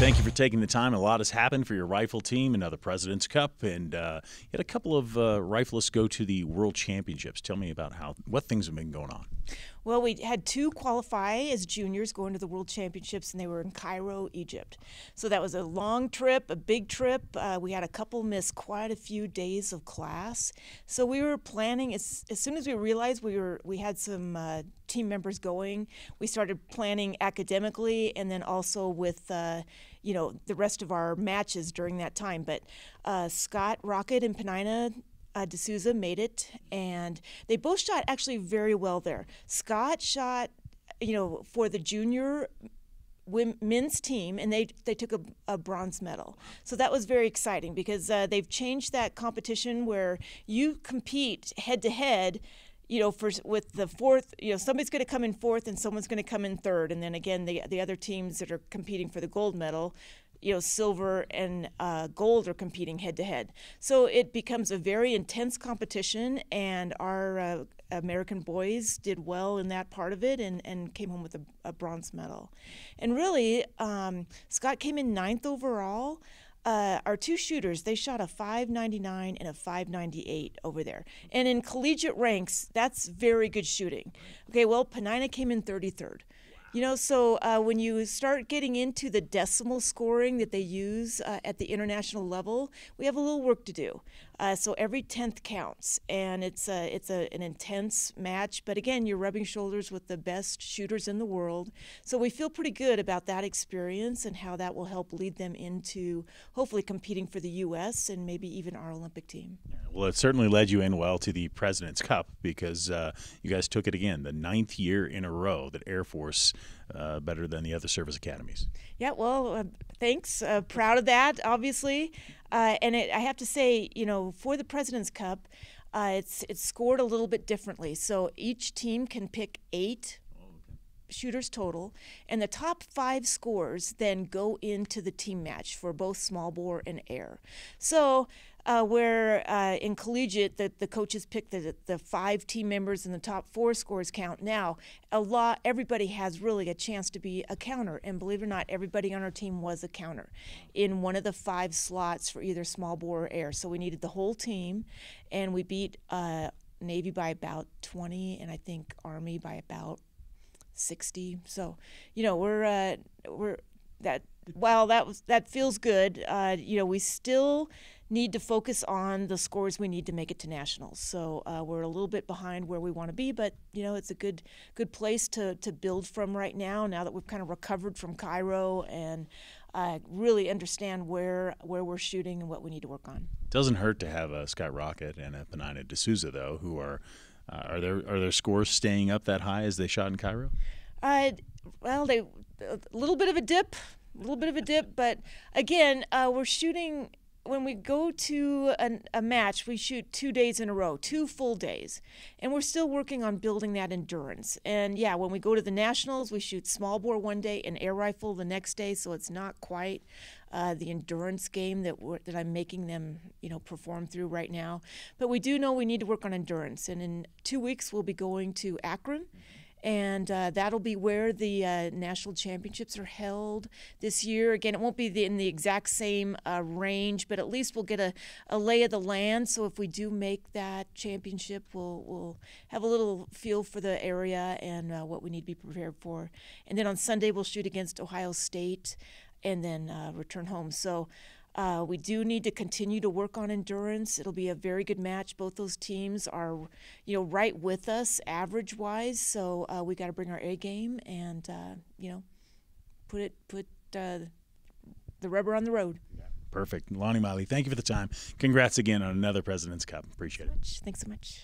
thank you for taking the time. A lot has happened for your rifle team, another President's Cup, and uh, you had a couple of uh, go to the World Championships. Tell me about how what things have been going on. Well, we had two qualify as juniors going to the World Championships, and they were in Cairo, Egypt. So that was a long trip, a big trip. Uh, we had a couple miss quite a few days of class. So we were planning as, as soon as we realized we were we had some uh, team members going. We started planning academically, and then also with uh, you know the rest of our matches during that time. But uh, Scott Rocket and Penina uh, D'Souza made it, and they both shot actually very well there. Scott shot, you know, for the junior men's team, and they they took a, a, bronze medal. So that was very exciting because uh, they've changed that competition where you compete head to head. You know, for with the fourth, you know, somebody's going to come in fourth and someone's going to come in third, and then again, the the other teams that are competing for the gold medal you know, silver and uh, gold are competing head to head. So it becomes a very intense competition, and our uh, American boys did well in that part of it and, and came home with a, a bronze medal. And really, um, Scott came in ninth overall. Uh, our two shooters, they shot a 599 and a 598 over there. And in collegiate ranks, that's very good shooting. Okay, well, Penina came in 33rd. You know, so uh, when you start getting into the decimal scoring that they use uh, at the international level, we have a little work to do. Uh, so every tenth counts, and it's a, it's a, an intense match. But again, you're rubbing shoulders with the best shooters in the world, so we feel pretty good about that experience and how that will help lead them into hopefully competing for the U.S. and maybe even our Olympic team. Well, it certainly led you in well to the President's Cup because uh, you guys took it again, the ninth year in a row that Air Force uh, better than the other service academies. Yeah, well, uh, thanks. Uh, proud of that, obviously. Uh, and it, I have to say, you know, for the President's Cup, uh, it's it's scored a little bit differently. So each team can pick eight shooters total, and the top five scores then go into the team match for both small bore and air. So uh, where uh, in collegiate the, the coaches pick the, the five team members and the top four scores count. Now a lot everybody has really a chance to be a counter and believe it or not everybody on our team was a counter in one of the five slots for either small bore or air. So we needed the whole team and we beat uh, navy by about 20 and i think army by about 60 so you know we're uh, we're that well that was that feels good uh, you know we still need to focus on the scores we need to make it to nationals. So uh, we're a little bit behind where we want to be, but you know it's a good good place to to build from right now. Now that we've kind of recovered from Cairo and uh, really understand where where we're shooting and what we need to work on. Doesn't hurt to have a Scott Rocket and a Penina D'Souza though, who are uh, are there are their scores staying up that high as they shot in Cairo? Uh, well, they a little bit of a dip, a little bit of a dip, but again, uh, we're shooting when we go to an, a match, we shoot two days in a row, two full days. And we're still working on building that endurance. And yeah, when we go to the nationals, we shoot small bore one day and air rifle the next day. So it's not quite uh, the endurance game that, that I'm making them, you know, perform through right now. But we do know we need to work on endurance. And in two weeks, we'll be going to Akron. Mm-hmm and uh, that'll be where the uh, national championships are held this year. Again, it won't be the, in the exact same uh, range, but at least we'll get a, a lay of the land. So if we do make that championship, we'll we'll have a little feel for the area and uh, what we need to be prepared for. And then on Sunday we'll shoot against Ohio State, and then uh, return home. So. Uh, we do need to continue to work on endurance. It'll be a very good match. Both those teams are, you know, right with us average wise. So uh, we got to bring our A game and uh, you know, put it put uh, the rubber on the road. Perfect, Launi Meili. Thank you for the time. Congrats again on another President's Cup. Appreciate it. Thanks so much.